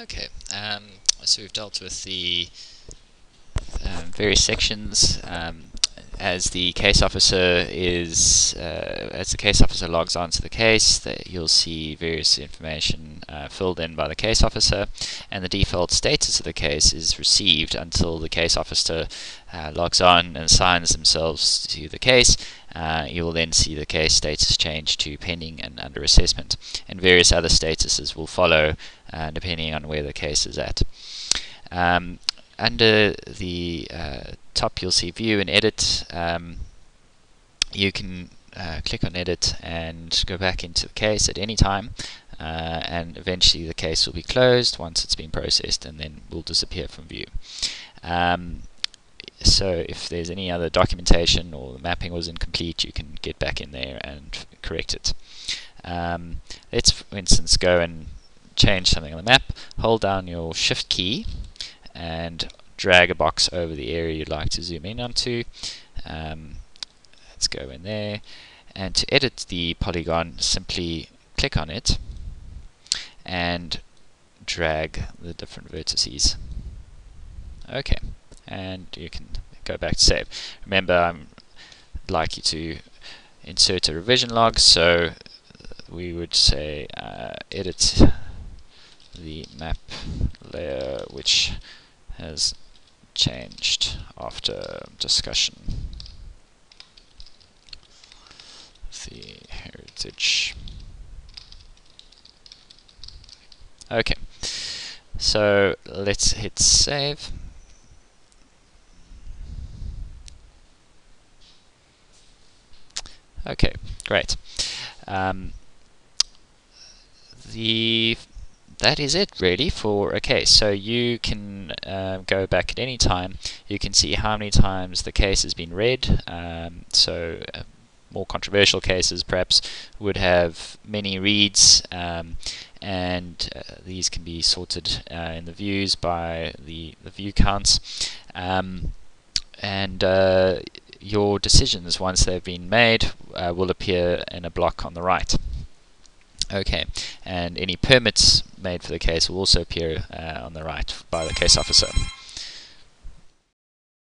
Okay, um, so we've dealt with the um, various sections. Um, as the case officer is, uh, as the case officer logs on to the case, that you'll see various information uh, filled in by the case officer, and the default status of the case is received until the case officer uh, logs on and assigns themselves to the case. Uh, you will then see the case status change to pending and under assessment, and various other statuses will follow uh, depending on where the case is at. Um, under the uh, top you'll see view and edit. Um, you can uh, click on edit and go back into the case at any time uh, and eventually the case will be closed once it's been processed and then will disappear from view. Um, so if there's any other documentation or the mapping was incomplete you can get back in there and correct it. Um, let's for instance go and change something on the map. Hold down your shift key and drag a box over the area you'd like to zoom in onto. Um, let's go in there. And to edit the polygon, simply click on it and drag the different vertices. Okay, and you can go back to save. Remember, I'm like you to insert a revision log, so we would say uh, edit the map layer which has changed after discussion. The heritage. Okay, so let's hit save. Okay, great. Um, the that is it really for a case. So you can uh, go back at any time. You can see how many times the case has been read. Um, so uh, more controversial cases perhaps would have many reads um, and uh, these can be sorted uh, in the views by the, the view counts. Um, and uh, your decisions once they've been made uh, will appear in a block on the right. Okay, and any permits made for the case will also appear uh, on the right by the case officer.